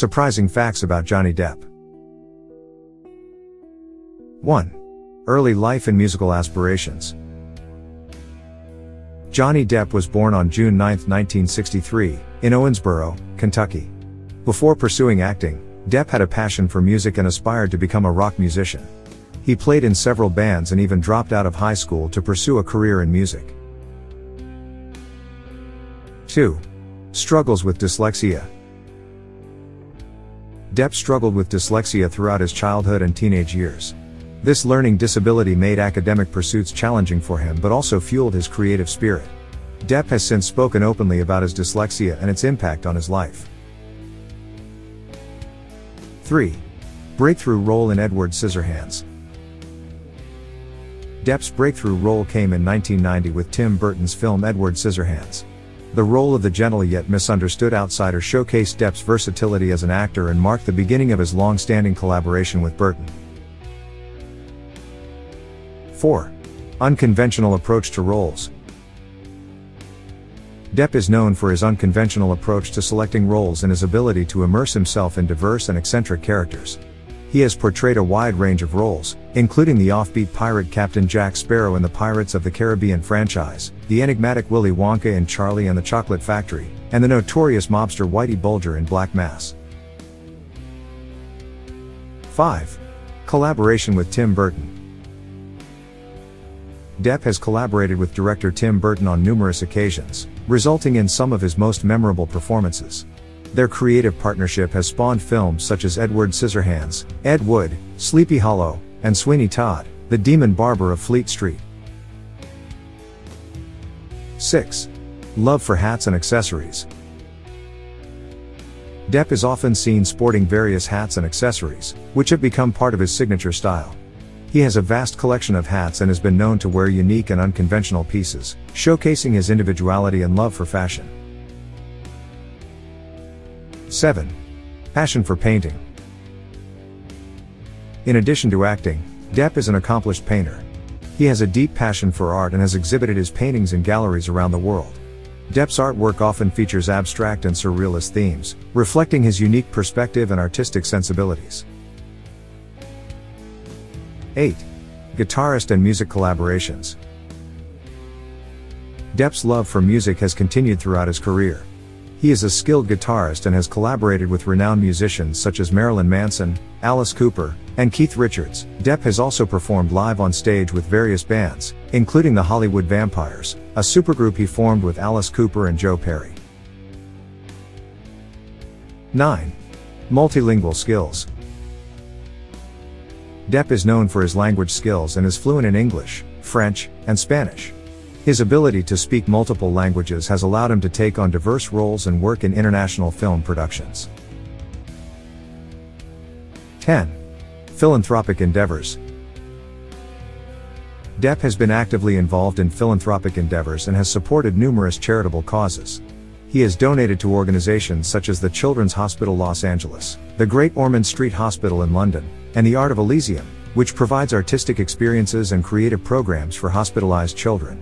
Surprising facts about Johnny Depp. 1. Early life and musical aspirations. Johnny Depp was born on June 9, 1963, in Owensboro, Kentucky. Before pursuing acting, Depp had a passion for music and aspired to become a rock musician. He played in several bands and even dropped out of high school to pursue a career in music. 2. Struggles with dyslexia. Depp struggled with dyslexia throughout his childhood and teenage years. This learning disability made academic pursuits challenging for him but also fueled his creative spirit. Depp has since spoken openly about his dyslexia and its impact on his life. 3. Breakthrough role in Edward Scissorhands. Depp's breakthrough role came in 1990 with Tim Burton's film Edward Scissorhands. The role of the gentle yet misunderstood outsider showcased Depp's versatility as an actor and marked the beginning of his long-standing collaboration with Burton. 4. Unconventional approach to roles. Depp is known for his unconventional approach to selecting roles and his ability to immerse himself in diverse and eccentric characters. He has portrayed a wide range of roles, including the offbeat pirate Captain Jack Sparrow in the Pirates of the Caribbean franchise, the enigmatic Willy Wonka in Charlie and the Chocolate Factory, and the notorious mobster Whitey Bulger in Black Mass. 5. Collaboration with Tim Burton. Depp has collaborated with director Tim Burton on numerous occasions, resulting in some of his most memorable performances. Their creative partnership has spawned films such as Edward Scissorhands, Ed Wood, Sleepy Hollow, and Sweeney Todd, the demon barber of Fleet Street. 6. Love for hats and accessories. Depp is often seen sporting various hats and accessories, which have become part of his signature style. He has a vast collection of hats and has been known to wear unique and unconventional pieces, showcasing his individuality and love for fashion. 7. Passion for painting. In addition to acting, Depp is an accomplished painter. He has a deep passion for art and has exhibited his paintings in galleries around the world. Depp's artwork often features abstract and surrealist themes, reflecting his unique perspective and artistic sensibilities. 8. Guitarist and music collaborations. Depp's love for music has continued throughout his career. He is a skilled guitarist and has collaborated with renowned musicians such as Marilyn Manson, Alice Cooper, and Keith Richards. Depp has also performed live on stage with various bands, including the Hollywood Vampires, a supergroup he formed with Alice Cooper and Joe Perry. 9. Multilingual skills. Depp is known for his language skills and is fluent in English, French, and Spanish. His ability to speak multiple languages has allowed him to take on diverse roles and work in international film productions. 10. Philanthropic endeavors. Depp has been actively involved in philanthropic endeavors and has supported numerous charitable causes. He has donated to organizations such as the Children's Hospital Los Angeles, the Great Ormond Street Hospital in London, and the Art of Elysium, which provides artistic experiences and creative programs for hospitalized children.